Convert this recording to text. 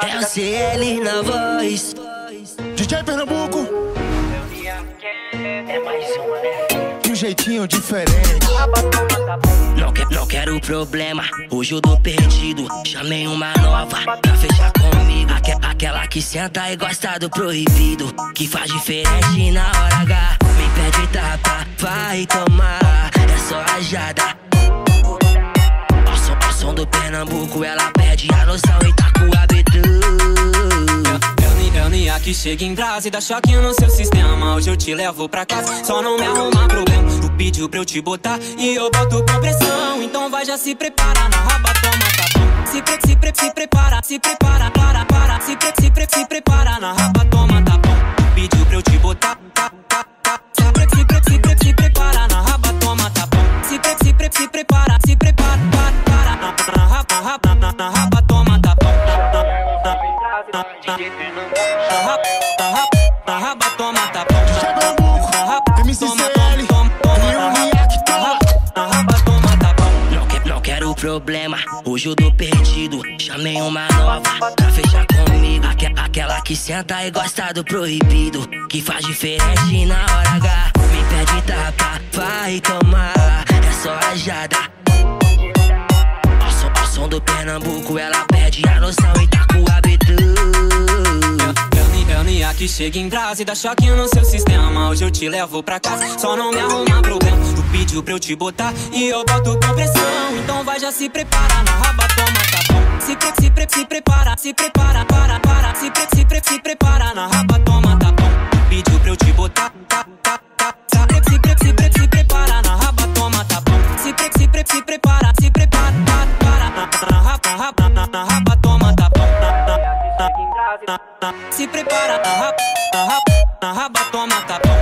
É o CL na voz. DJ Pernambuco. É mais uma, né? Um jeitinho diferente. Não, que, não quero problema, hoje eu tô perdido. Chamei uma nova pra fechar comigo. Aque, aquela que senta e gosta do proibido. Que faz diferente na hora H. Me pede tapa, vai tomar. É só rajada. Ao som, ao som do Pernambuco, ela pede a noção e tá com o habitu. Elnia que chega em brasa e dá choque no seu sistema. Te levo pra casa, só não me arruma problema. Tu pediu pra eu te botar e eu boto com pressão. Então vai já se prepara na raba, toma tapão. Se, pre, se, pre, se prepara, se prepara, para, para. Se, pre, se, pre, se prepara na raba, toma tapão. Pediu pra eu te botar, tá, tá, tá. Se, pre, se, se, pre, se prepara na raba, toma tapão. Se, pre, se, se prepara, se prepara, para, para. Na, raba, na raba, na, na raba, toma tapão. Problema, hoje eu tô perdido. Chamei uma nova pra fechar comigo. Aque, aquela que senta e gosta do proibido. Que faz diferente na hora H. Me pede tapa, vai tomar. É só rajada. Ao som, som do Pernambuco, ela pede a noção e tá com o habitu. Elnia que chega em brasa e dá choque no seu sistema. Hoje eu te levo pra casa, só não me arruma problema. Pediu pra eu te botar e eu boto com pressão. Então vai já se prepara na raba, toma tapão. Se, pre, se, pre, se prepara, se prepara, para, para. Se, pre, se, pre, se prepara na raba, toma tapão. Tu pediu pra eu te botar, tá, tá, tá. Se, pre, se, pre, se, pre, se prepara na raba, toma tapão. Se, pre, se, pre, se prepara, se prepara, para, para. Na, raba, na na, na raba, toma tapão. Na, na, na, na, se prepara na raba, na raba, na raba, toma tapa.